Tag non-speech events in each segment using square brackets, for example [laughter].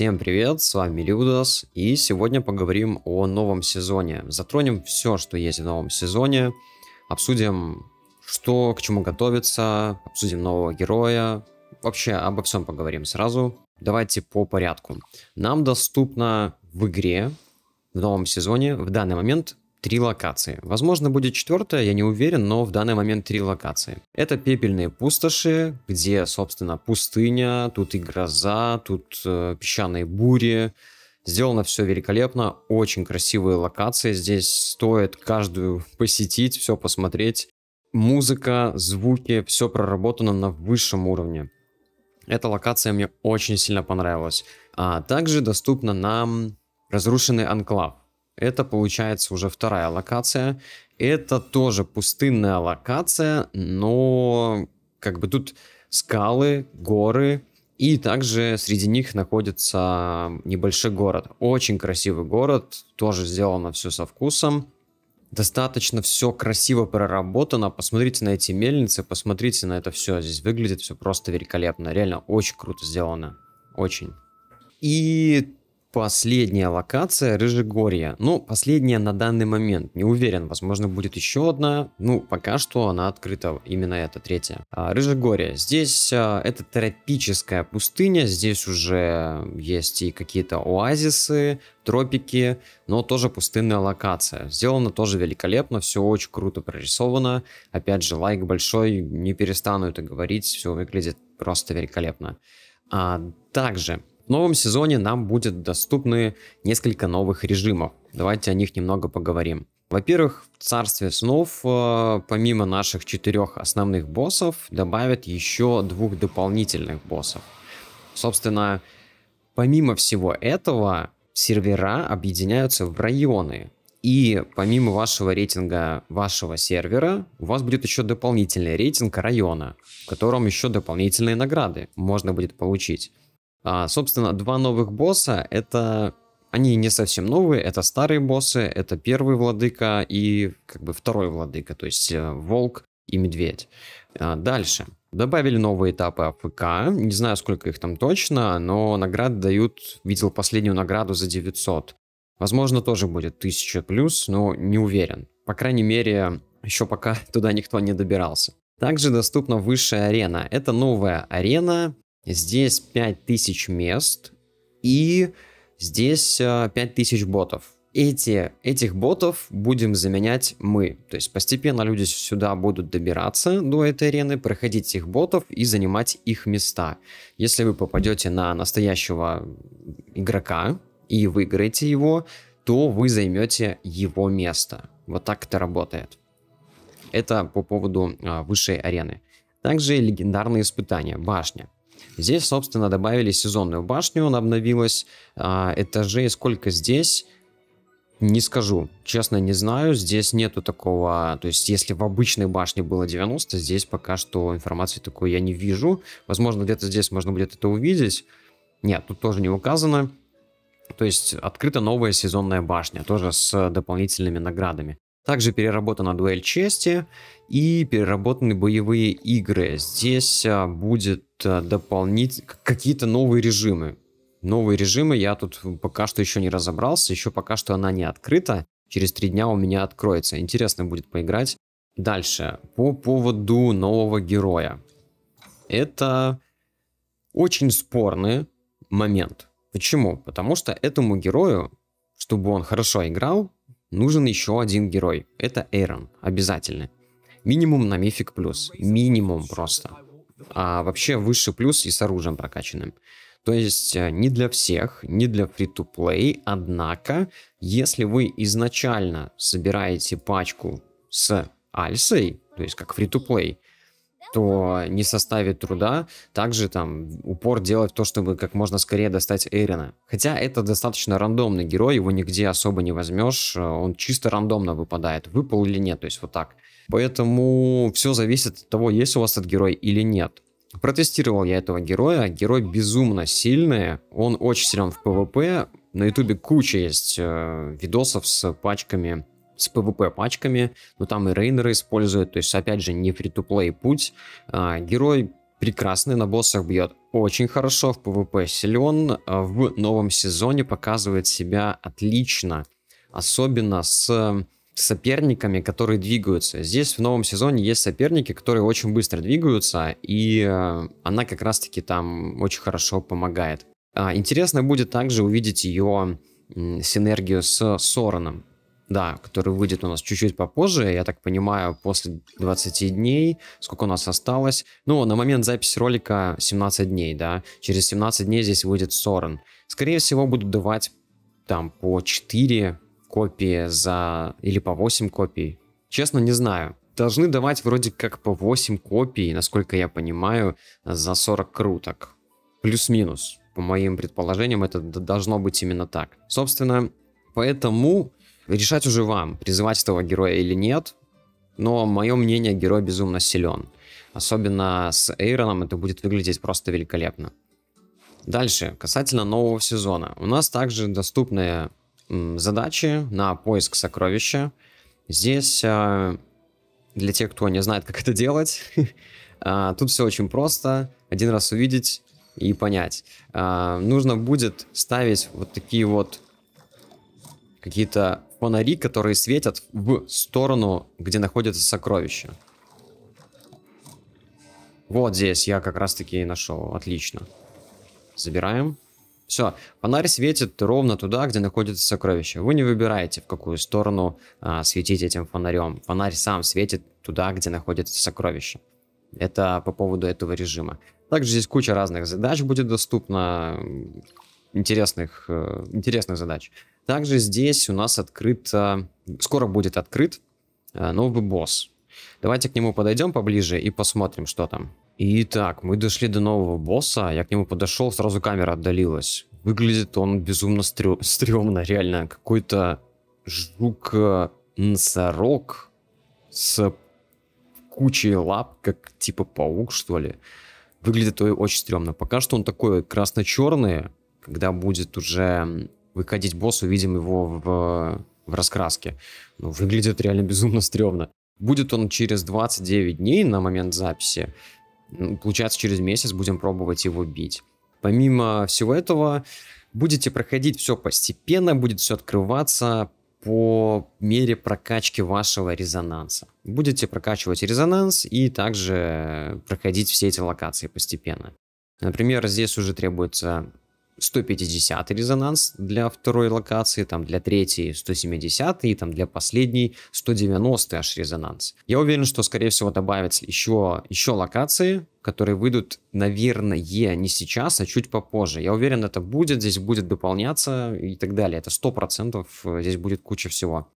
Всем привет, с вами Людос, и сегодня поговорим о новом сезоне. Затронем все, что есть в новом сезоне, обсудим, что к чему готовиться, обсудим нового героя, вообще обо всем поговорим сразу. Давайте по порядку. Нам доступно в игре в новом сезоне в данный момент три локации. Возможно, будет четвертая, я не уверен, но в данный момент три локации. Это пепельные пустоши, где, собственно, пустыня, тут и гроза, тут э, песчаные бури. Сделано все великолепно, очень красивые локации. Здесь стоит каждую [laughs] посетить, все посмотреть. Музыка, звуки, все проработано на высшем уровне. Эта локация мне очень сильно понравилась. А также доступна нам разрушенный анклав. Это получается уже вторая локация. Это тоже пустынная локация, но как бы тут скалы, горы, и также среди них находится небольшой город. Очень красивый город, тоже сделано все со вкусом. Достаточно все красиво проработано. Посмотрите на эти мельницы, посмотрите на это все. Здесь выглядит все просто великолепно. Реально очень круто сделано. Очень. И Последняя локация Рыжегорье. Ну, последняя на данный момент. Не уверен, возможно будет еще одна. Ну, пока что она открыта, именно эта третья. А, Рыжегорье. Здесь а, это тропическая пустыня. Здесь уже есть и какие-то оазисы, тропики, но тоже пустынная локация. Сделано тоже великолепно, все очень круто прорисовано. Опять же, лайк большой, не перестану это говорить, все выглядит просто великолепно. А, также в новом сезоне нам будет доступны несколько новых режимов. Давайте о них немного поговорим. Во-первых, в Царстве снов, э, помимо наших четырех основных боссов, добавят еще двух дополнительных боссов. Собственно, помимо всего этого, сервера объединяются в районы. И помимо вашего рейтинга вашего сервера, у вас будет еще дополнительный рейтинг района, в котором еще дополнительные награды можно будет получить. А, собственно, два новых босса, это... Они не совсем новые, это старые боссы, это первый владыка и как бы второй владыка, то есть э, волк и медведь. А, дальше. Добавили новые этапы АФК, не знаю сколько их там точно, но награды дают, видел последнюю награду за 900. Возможно, тоже будет 1000 плюс, но не уверен. По крайней мере, еще пока [laughs] туда никто не добирался. Также доступна высшая арена. Это новая арена, Здесь 5000 мест и здесь 5000 а, ботов. Эти, этих ботов будем заменять мы. То есть постепенно люди сюда будут добираться до этой арены, проходить их ботов и занимать их места. Если вы попадете на настоящего игрока и выиграете его, то вы займете его место. Вот так это работает. Это по поводу а, высшей арены. Также легендарные испытания. Башня. Здесь, собственно, добавили сезонную башню, она обновилась. А, этажей сколько здесь? Не скажу, честно не знаю, здесь нету такого, то есть если в обычной башне было 90, здесь пока что информации такой я не вижу, возможно где-то здесь можно будет это увидеть, нет, тут тоже не указано, то есть открыта новая сезонная башня, тоже с дополнительными наградами. Также переработана дуэль чести и переработаны боевые игры. Здесь а, будет а, дополнить какие-то новые режимы. Новые режимы я тут пока что еще не разобрался, еще пока что она не открыта. Через три дня у меня откроется. Интересно будет поиграть. Дальше, по поводу нового героя. Это очень спорный момент. Почему? Потому что этому герою, чтобы он хорошо играл, нужен еще один герой. Это Эйрон, обязательно. Минимум на мифик плюс. Минимум просто. А вообще выше плюс и с оружием прокачанным. То есть э, не для всех, не для free-to-play, однако, если вы изначально собираете пачку с Альсой, то есть как free-to-play, то не составит труда также там упор делать то, чтобы как можно скорее достать Эрина. Хотя это достаточно рандомный герой, его нигде особо не возьмешь, он чисто рандомно выпадает, выпал или нет, то есть вот так. Поэтому все зависит от того, есть у вас этот герой или нет. Протестировал я этого героя, герой безумно сильный, он очень силен в PvP, на ютубе куча есть э, видосов с пачками с PvP пачками, но там и рейнеры используют, то есть опять же не фри-то-плей путь. А, герой прекрасный, на боссах бьет очень хорошо, в PvP силен, а в новом сезоне показывает себя отлично, особенно с соперниками, которые двигаются. Здесь в новом сезоне есть соперники, которые очень быстро двигаются, и э, она как раз-таки там очень хорошо помогает. А, интересно будет также увидеть ее синергию с Сороном. Да, который выйдет у нас чуть-чуть попозже, я так понимаю, после 20 дней. Сколько у нас осталось? Ну, на момент записи ролика 17 дней, да. Через 17 дней здесь выйдет Сорен. Скорее всего, будут давать там по 4 копии за... или по 8 копий. Честно, не знаю. Должны давать вроде как по 8 копий, насколько я понимаю, за 40 круток. Плюс-минус. По моим предположениям, это должно быть именно так. Собственно, поэтому Решать уже вам, призывать этого героя или нет, но мое мнение, герой безумно силен. Особенно с Эйроном это будет выглядеть просто великолепно. Дальше, касательно нового сезона. У нас также доступны задачи на поиск сокровища. Здесь, э, для тех, кто не знает, [laughs] как это делать, [laughs] э, тут все очень просто. Один раз увидеть и понять. Э, нужно будет ставить вот такие вот какие-то фонари, которые светят в сторону, где находится сокровище. Вот здесь я как раз таки нашел. Отлично. Забираем. Все, фонарь светит ровно туда, где находится сокровище. Вы не выбираете, в какую сторону а, светить этим фонарем. Фонарь сам светит туда, где находится сокровище. Это по поводу этого режима. Также здесь куча разных задач будет доступна. Интересных, э, интересных задач. Также здесь у нас открыт, скоро будет открыт э, новый босс. Давайте к нему подойдем поближе и посмотрим, что там. Итак, мы дошли до нового босса. Я к нему подошел, сразу камера отдалилась. Выглядит он безумно стрё... стрёмно, реально. Какой-то жук-носорог с кучей лап, как типа паук, что ли. Выглядит очень стрёмно. Пока что он такой красно-черный. Когда будет уже выходить босс, увидим его в, в раскраске. Ну, выглядит реально безумно стрёмно. Будет он через 29 дней на момент записи. Ну, получается, через месяц будем пробовать его бить. Помимо всего этого, будете проходить все постепенно, будет все открываться по мере прокачки вашего резонанса. Будете прокачивать резонанс и также проходить все эти локации постепенно. Например, здесь уже требуется 150 резонанс для второй локации, там для третьей 170 и там для последней 190 аж резонанс. Я уверен, что скорее всего добавятся еще, еще локации, которые выйдут, наверное, не сейчас, а чуть попозже. Я уверен, это будет, здесь будет дополняться и так далее. Это 100%, здесь будет куча всего.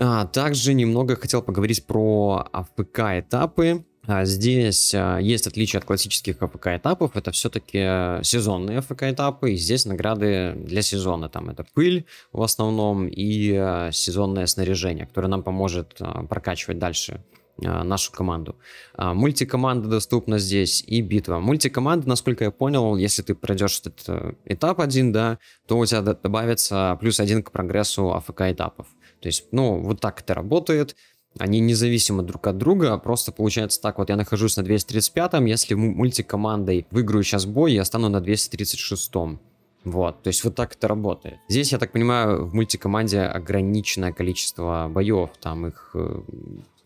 А, также немного хотел поговорить про АФК этапы. А здесь а, есть отличие от классических АФК этапов, это все-таки э, сезонные АФК этапы, и здесь награды для сезона, там это пыль в основном и э, сезонное снаряжение, которое нам поможет э, прокачивать дальше нашу команду. Мультикоманда доступна здесь и битва. Мультикоманда, насколько я понял, если ты пройдешь этот этап один, да, то у тебя добавится плюс один к прогрессу АФК этапов. То есть, ну, вот так это работает. Они независимы друг от друга, просто получается так, вот я нахожусь на 235-м, если мультикомандой выиграю сейчас бой, я стану на 236-м. Вот, то есть вот так это работает. Здесь, я так понимаю, в мультикоманде ограниченное количество боев, там их э,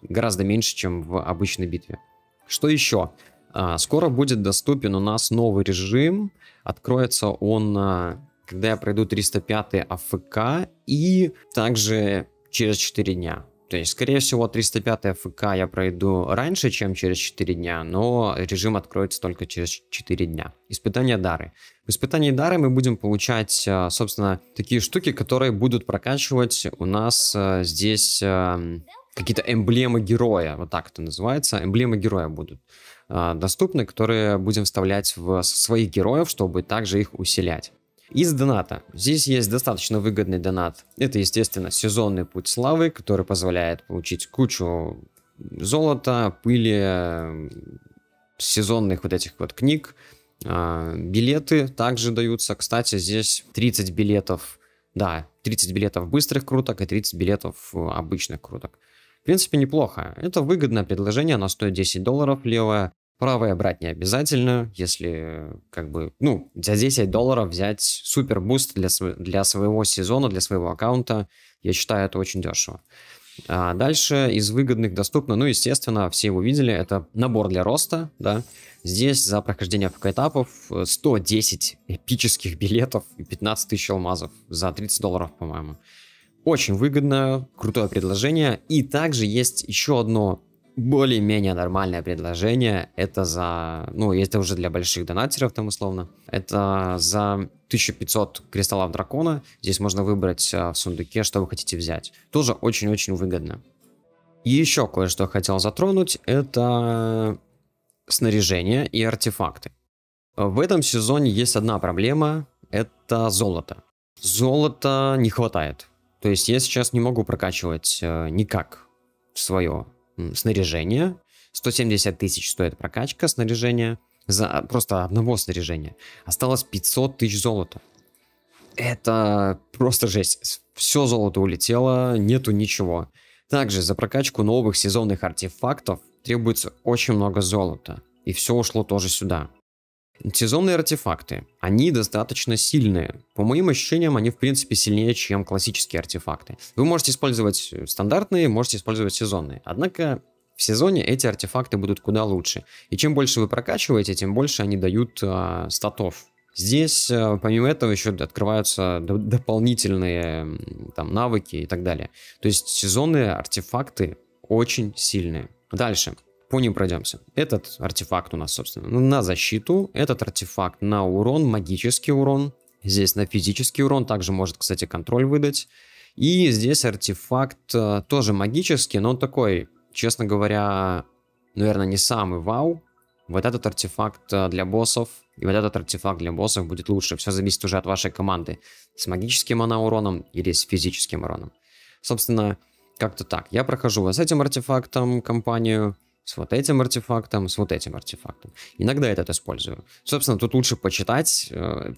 гораздо меньше, чем в обычной битве. Что еще? А, скоро будет доступен у нас новый режим, откроется он, а, когда я пройду 305 АФК и также через 4 дня. То есть, скорее всего, 305 ФК я пройду раньше, чем через 4 дня, но режим откроется только через 4 дня. Испытание дары. В испытании дары мы будем получать, э, собственно, такие штуки, которые будут прокачивать у нас э, здесь эм, какие-то эмблемы героя, вот так это называется, эмблемы героя будут э, доступны, которые будем вставлять в своих героев, чтобы также их усилять. Из доната. Здесь есть достаточно выгодный донат. Это, естественно, сезонный путь славы, который позволяет получить кучу золота, пыли, сезонных вот этих вот книг. А, билеты также даются. Кстати, здесь 30 билетов, да, 30 билетов быстрых круток и 30 билетов обычных круток. В принципе, неплохо. Это выгодное предложение, оно стоит 10 долларов левое. Правое брать не обязательно, если как бы, ну, за 10 долларов взять супер буст для, для своего сезона, для своего аккаунта, я считаю, это очень дешево. А дальше из выгодных доступно, ну, естественно, все его видели, это набор для роста, да. Здесь за прохождение AFK -этапов 110 эпических билетов и 15 тысяч алмазов за 30 долларов, по-моему. Очень выгодно, крутое предложение. И также есть еще одно более-менее нормальное предложение. Это за, ну, это уже для больших донатеров там условно. Это за 1500 кристаллов дракона. Здесь можно выбрать а, в сундуке, что вы хотите взять. Тоже очень-очень выгодно. И еще кое-что хотел затронуть. Это снаряжение и артефакты. В этом сезоне есть одна проблема. Это золото. Золота не хватает. То есть я сейчас не могу прокачивать э, никак свое снаряжение. 170 тысяч стоит прокачка снаряжения. За просто одного снаряжения. Осталось 500 тысяч золота. Это просто жесть. Все золото улетело, нету ничего. Также за прокачку новых сезонных артефактов требуется очень много золота. И все ушло тоже сюда. Сезонные артефакты, они достаточно сильные. По моим ощущениям, они в принципе сильнее, чем классические артефакты. Вы можете использовать стандартные, можете использовать сезонные. Однако в сезоне эти артефакты будут куда лучше. И чем больше вы прокачиваете, тем больше они дают э, статов. Здесь, э, помимо этого, еще открываются дополнительные там, навыки и так далее. То есть сезонные артефакты очень сильные. Дальше по ним пройдемся. Этот артефакт у нас, собственно, на защиту. Этот артефакт на урон, магический урон. Здесь на физический урон. Также может, кстати, контроль выдать. И здесь артефакт э, тоже магический, но он такой, честно говоря, наверное, не самый вау. Вот этот артефакт э, для боссов и вот этот артефакт для боссов будет лучше. Все зависит уже от вашей команды. С магическим мана уроном или с физическим уроном. Собственно, как-то так. Я прохожу вот с этим артефактом компанию с вот этим артефактом, с вот этим артефактом. Иногда этот использую. Собственно, тут лучше почитать. Э,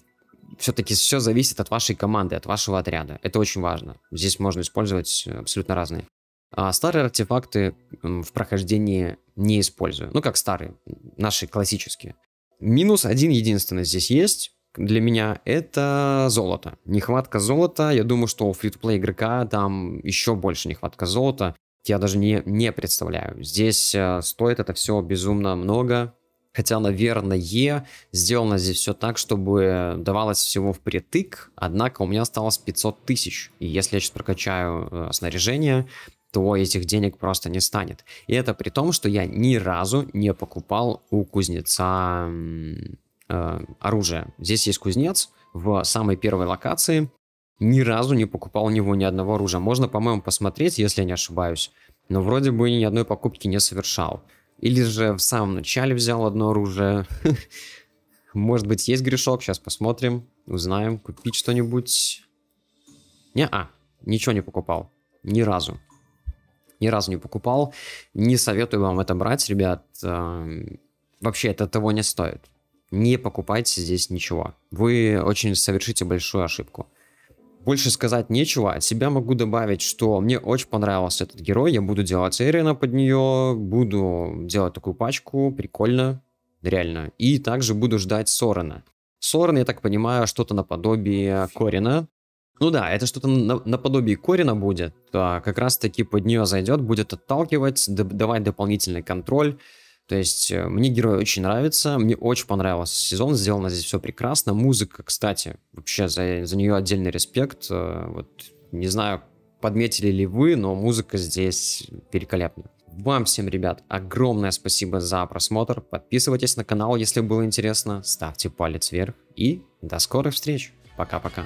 Все-таки все зависит от вашей команды, от вашего отряда. Это очень важно. Здесь можно использовать абсолютно разные. А старые артефакты в прохождении не использую. Ну, как старые, наши классические. Минус один единственный здесь есть для меня это золото. Нехватка золота. Я думаю, что у фри-то-плей игрока там еще больше нехватка золота я даже не, не представляю. Здесь э, стоит это все безумно много. Хотя, наверное, сделано здесь все так, чтобы давалось всего впритык, однако у меня осталось 500 тысяч. И если я сейчас прокачаю э, снаряжение, то этих денег просто не станет. И это при том, что я ни разу не покупал у кузнеца э, оружие. Здесь есть кузнец в самой первой локации, ни разу не покупал у него ни одного оружия. Можно, по-моему, посмотреть, если я не ошибаюсь. Но вроде бы ни одной покупки не совершал. Или же в самом начале взял одно оружие. [laughs] Может быть, есть грешок, сейчас посмотрим, узнаем. Купить что-нибудь. Не-а, ничего не покупал. Ни разу. Ни разу не покупал. Не советую вам это брать, ребят. Эм, вообще это того не стоит. Не покупайте здесь ничего. Вы очень совершите большую ошибку. Больше сказать нечего. От себя могу добавить, что мне очень понравился этот герой. Я буду делать Эрина под нее. Буду делать такую пачку. Прикольно. Реально. И также буду ждать Сорена. Сорен, я так понимаю, что-то наподобие Корина. Ну да, это что-то наподобие Корина будет. А как раз таки под нее зайдет, будет отталкивать, давать дополнительный контроль. То есть э, мне герой очень нравится, мне очень понравился сезон, сделано здесь все прекрасно. Музыка, кстати, вообще за, за нее отдельный респект. Э, вот не знаю, подметили ли вы, но музыка здесь великолепная. Вам всем, ребят, огромное спасибо за просмотр. Подписывайтесь на канал, если было интересно. Ставьте палец вверх. И до скорых встреч. Пока-пока.